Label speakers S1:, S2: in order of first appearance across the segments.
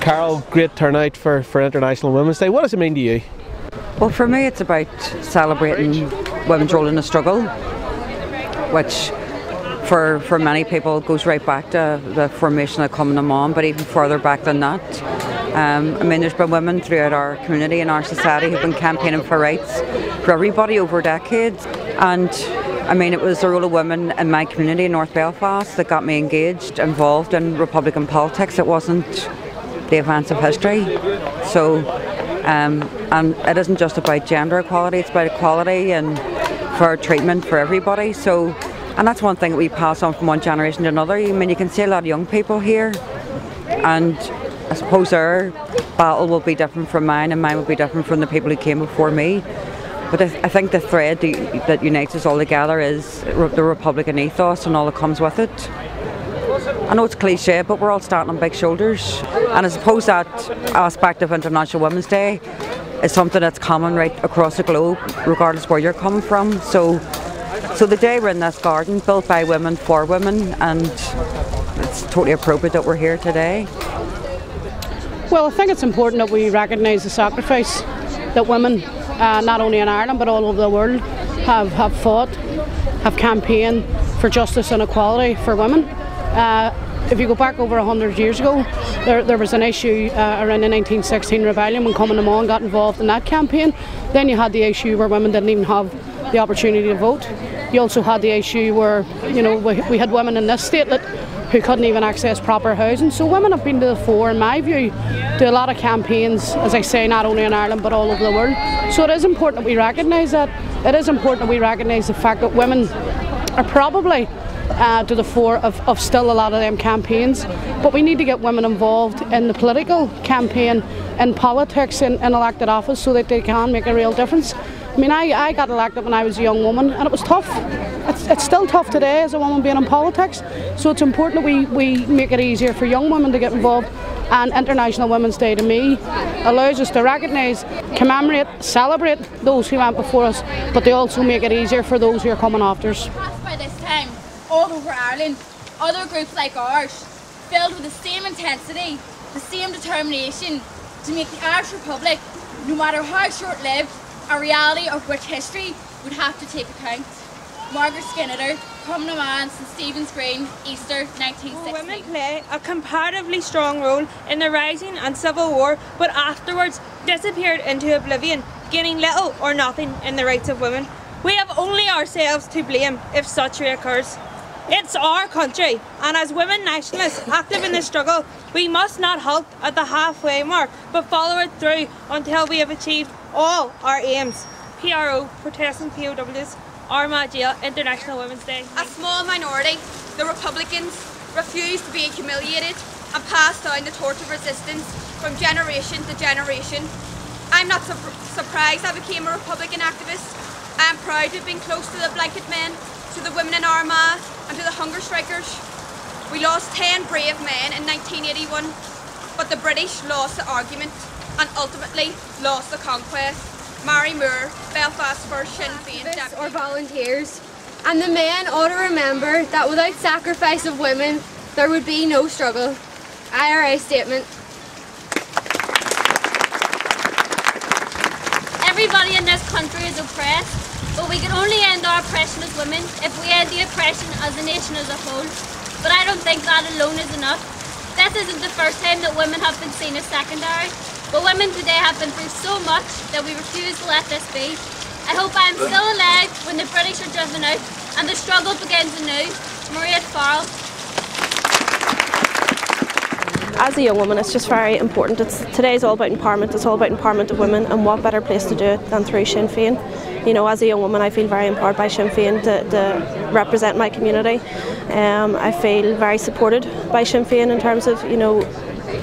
S1: Carol, great turnout for, for International Women's Day. What does it mean to you?
S2: Well, for me, it's about celebrating women's role in the struggle, which for, for many people goes right back to the formation of na mBan, but even further back than that. Um, I mean, there's been women throughout our community and our society who've been campaigning for rights for everybody over decades. And I mean, it was the role of women in my community in North Belfast that got me engaged, involved in Republican politics. It wasn't the events of history. So, um, and it isn't just about gender equality, it's about equality and fair treatment for everybody. So, and that's one thing that we pass on from one generation to another. I mean, you can see a lot of young people here, and I suppose their battle will be different from mine, and mine will be different from the people who came before me. But I think the thread that unites us all together is the Republican ethos and all that comes with it. I know it's cliche, but we're all standing on big shoulders. And I suppose that aspect of International Women's Day is something that's common right across the globe, regardless where you're coming from. So, so the day we're in this garden, built by women for women, and it's totally appropriate that we're here today.
S3: Well, I think it's important that we recognise the sacrifice that women, uh, not only in Ireland but all over the world, have, have fought, have campaigned for justice and equality for women. Uh, if you go back over 100 years ago, there, there was an issue uh, around the 1916 rebellion when Cumann na mBan got involved in that campaign. Then you had the issue where women didn't even have the opportunity to vote. You also had the issue where, you know, we, we had women in this state that who couldn't even access proper housing. So women have been to the fore, in my view, to a lot of campaigns, as I say, not only in Ireland but all over the world. So it is important that we recognise that. It is important that we recognise the fact that women are probably uh, to the fore of, of still a lot of them campaigns. But we need to get women involved in the political campaign, in politics, in, in elected office so that they can make a real difference. I mean, I, I got elected when I was a young woman and it was tough. It's, it's still tough today as a woman being in politics. So it's important that we, we make it easier for young women to get involved. And International Women's Day to me allows us to recognise, commemorate, celebrate those who went before us, but they also make it easier for those who are coming after us.
S4: All over Ireland, other groups like ours, filled with the same intensity, the same determination to make the Irish Republic, no matter how short-lived, a reality of which history would have to take account. Margaret Skinnider, Cumann na mBan, St Stephen's Green, Easter 1960.
S5: Women play a comparatively strong role in the Rising and Civil War, but afterwards disappeared into oblivion, gaining little or nothing in the rights of women. We have only ourselves to blame if such reoccurs. It's our country, and as women nationalists active in the struggle, we must not halt at the halfway mark, but follow it through until we have achieved all our aims. PRO, protesting POWs, Armagh Jail, International Women's Day.
S6: A small minority, the Republicans, refused to be humiliated and passed down the torch of resistance from generation to generation. I'm not su surprised I became a Republican activist. I am proud to have been close to the blanket men, to the women in Armagh and to the hunger strikers. We lost 10 brave men in 1981, but the British lost the argument and ultimately lost the conquest. Mary Moore, Belfast First Sinn Féin
S7: Deputy. or volunteers. And the men ought to remember that without sacrifice of women, there would be no struggle. IRA statement.
S4: Everybody in this country is oppressed, but we can only end our oppression as women if we end the oppression as a nation as a whole. But I don't think that alone is enough. This isn't the first time that women have been seen as secondary. But women today have been through so much that we refuse to let this be. I hope I am still alive when the British are driven out and the struggle begins anew. Mairéad Farrell.
S8: As a young woman, it's just very important. It's, today is all about empowerment. It's all about empowerment of women, and what better place to do it than through Sinn Féin? You know, as a young woman, I feel very empowered by Sinn Féin to, to represent my community. Um, I feel very supported by Sinn Féin in terms of, you know,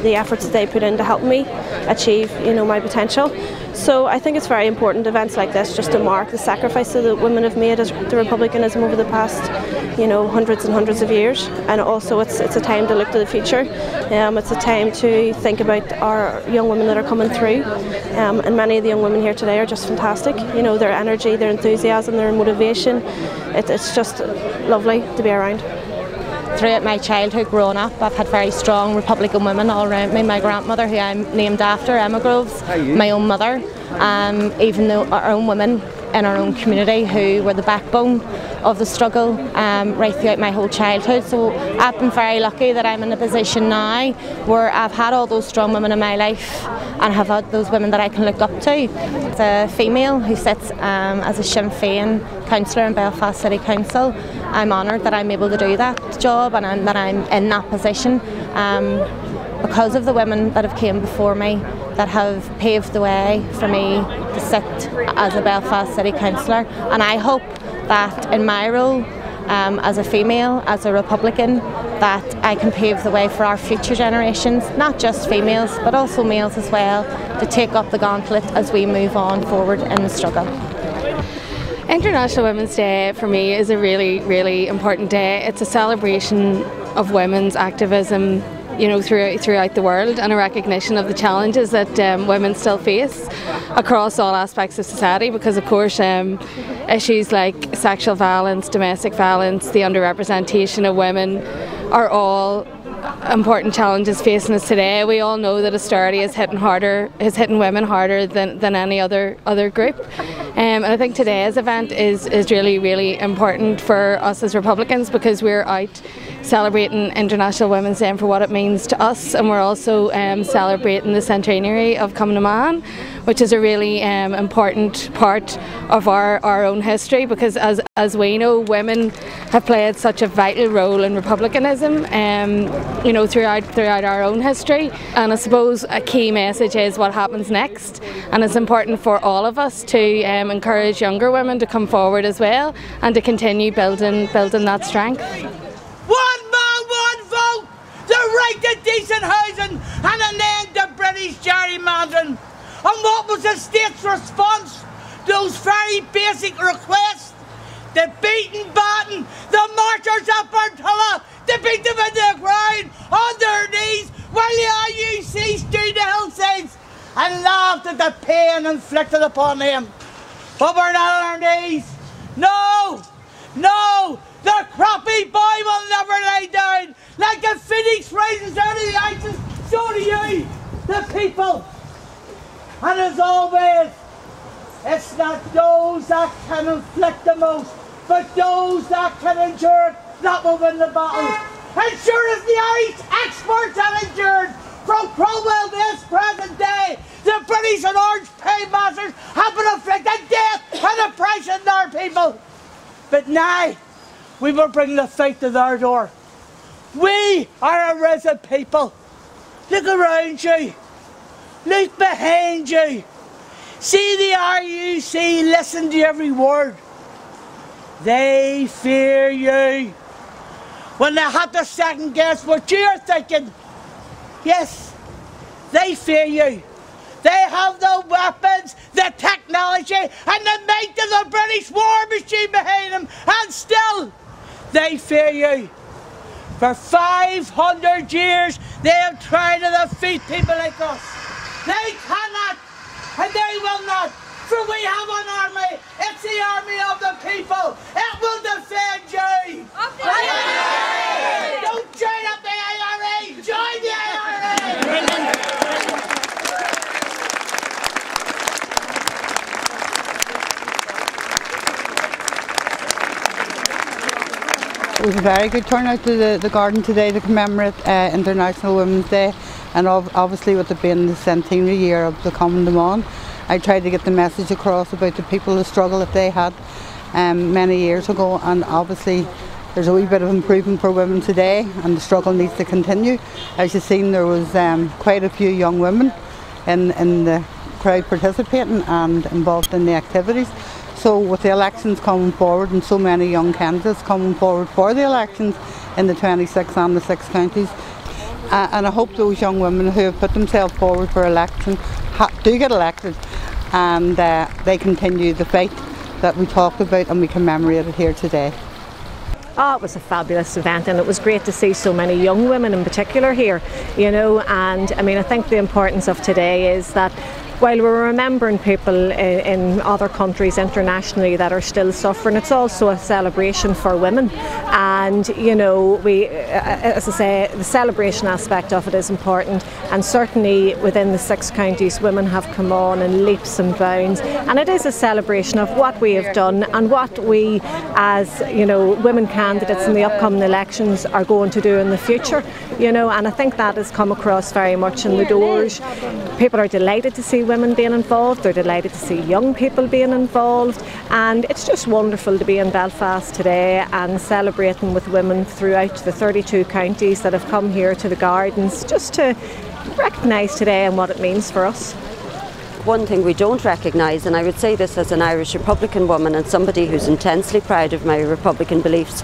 S8: the efforts that they put in to help me achieve you know my potential. So I think it's very important events like this just to mark the sacrifice that women have made as the republicanism over the past you know hundreds and hundreds of years. And also it's it's a time to look to the future. Um, it's a time to think about our young women that are coming through. Um, and many of the young women here today are just fantastic. You know their energy their enthusiasm their motivation. It, it's just lovely to be around throughout my childhood growing up, I've had very strong Republican women all around me. My grandmother, who I'm named after, Emma Groves, my own mother, um, even though our own women in our own community who were the backbone of the struggle um, right throughout my whole childhood. So I've been very lucky that I'm in a position now where I've had all those strong women in my life and have had those women that I can look up to. As a female who sits um, as a Sinn Féin councillor in Belfast City Council, I'm honoured that I'm able to do that job and I'm, that I'm in that position. Um, because of the women that have came before me that have paved the way for me to sit as a Belfast City Councillor and I hope that in my role um, as a female, as a Republican, that I can pave the way for our future generations, not just females but also males as well, to take up the gauntlet as we move on forward in the struggle.
S9: International Women's Day for me is a really, really important day. It's a celebration of women's activism you know, throughout, throughout the world and a recognition of the challenges that um, women still face across all aspects of society because, of course, um, issues like sexual violence, domestic violence, the underrepresentation of women are all important challenges facing us today. We all know that austerity is hitting harder, is hitting women harder than, than any other other group. Um, and I think today's event is, is really, really important for us as Republicans because we're out celebrating International Women's Day for what it means to us, and we're also um, celebrating the centenary of Cumann which is a really um, important part of our, our own history because, as, as we know, women have played such a vital role in republicanism, um, you know, throughout throughout our own history. And I suppose a key message is what happens next, and it's important for all of us to um, encourage younger women to come forward as well and to continue building building that strength.
S10: One man, one vote, the right to decent housing, and an end to British gerrymandering. And what was the state's response? To those very basic requests. The beaten batten, the marchers up Artilla, to beat them in the ground, on their knees, while the RUC stood the hillsides and laughed at the pain inflicted upon them. But we're not on our knees. No! No! The croppy boy will never lay down. Like a phoenix rises out of the ashes, you, the people. And as always, it's not those that can inflict the most, but those that can endure that will win the battle. And sure as the Irish experts have endured from Cromwell this present day, the British and Orange paymasters have been inflicted death and oppression on our people. But now, we will bring the fight to their door. We are a risen people. Look around you. Look behind you. See the RUC, listen to every word. They fear you. When they have to second guess what you're thinking, yes, they fear you. They have the weapons, the technology, and the might of the British war machine behind them, and still, they fear you. For 500 years, they have tried to defeat people like us. They cannot, and they will not, for we have an army. It's the army of the people. It will defend you. Don't join up the IRA. Join the IRA.
S11: It was a very good turnout to the, the garden today to commemorate uh, International Women's Day and obviously with it being the centenary year of the Cumann na mBan, I tried to get the message across about the people, the struggle that they had um, many years ago and obviously there's a wee bit of improvement for women today and the struggle needs to continue. As you've seen there was um, quite a few young women in, in the crowd participating and involved in the activities. So with the elections coming forward and so many young candidates coming forward for the elections in the 26 and the six counties, uh, and I hope those young women who have put themselves forward for election do get elected and uh, they continue the fight that we talked about and we commemorate it here today.
S12: Oh, it was a fabulous event, and it was great to see so many young women in particular here, you know. And I mean, I think the importance of today is that while we're remembering people in, in other countries internationally that are still suffering, it's also a celebration for women. And you know, we, uh, as I say, the celebration aspect of it is important, and certainly within the six counties, women have come on in leaps and bounds, and it is a celebration of what we have done and what we, as you know, women candidates in the upcoming elections, are going to do in the future. You know, and I think that has come across very much in the doors. People are delighted to see women being involved. They're delighted to see young people being involved, and it's just wonderful to be in Belfast today and celebrating with women throughout the 32 counties that have come here to the gardens just to recognise today and what it means for us
S13: one thing we don't recognise, and I would say this as an Irish Republican woman and somebody who's intensely proud of my Republican beliefs,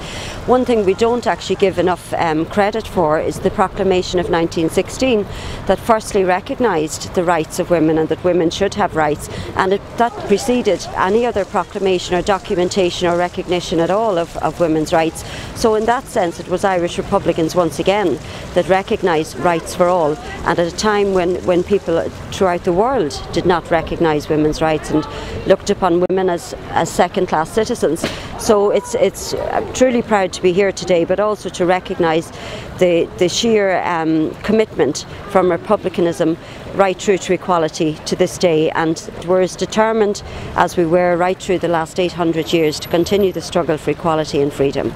S13: one thing we don't actually give enough um, credit for is the proclamation of 1916 that firstly recognised the rights of women and that women should have rights, and it, that preceded any other proclamation or documentation or recognition at all of, of women's rights. So, in that sense, it was Irish Republicans once again that recognised rights for all, and at a time when, when people throughout the world did not not recognise women's rights and looked upon women as, as second class citizens. So it's, it's I'm truly proud to be here today, but also to recognise the, the sheer um, commitment from republicanism right through to equality to this day. And we're as determined as we were right through the last 800 years to continue the struggle for equality and freedom.